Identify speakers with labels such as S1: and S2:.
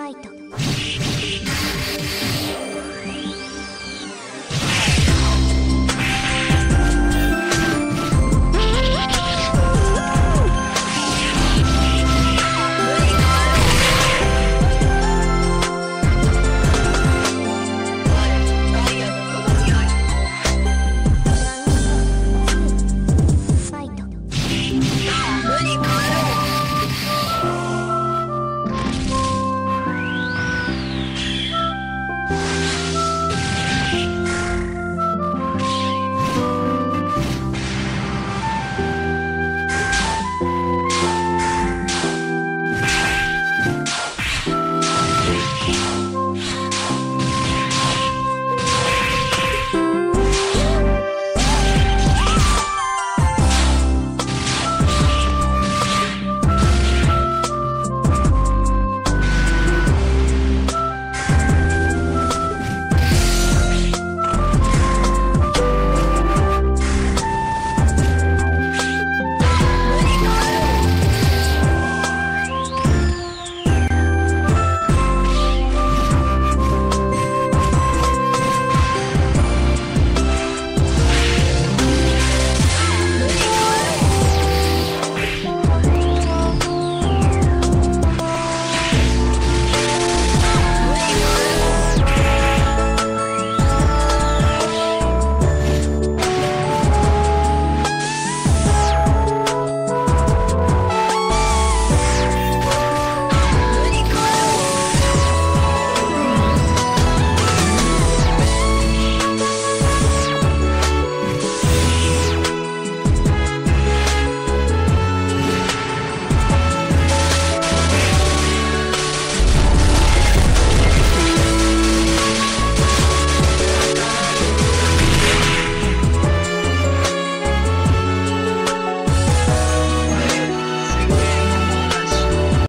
S1: ファイト。